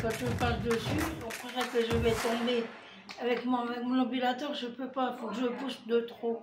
quand je passe dessus, on croirait que je vais tomber. Avec mon, mon ambulateur, je peux pas, il faut que je pousse de trop.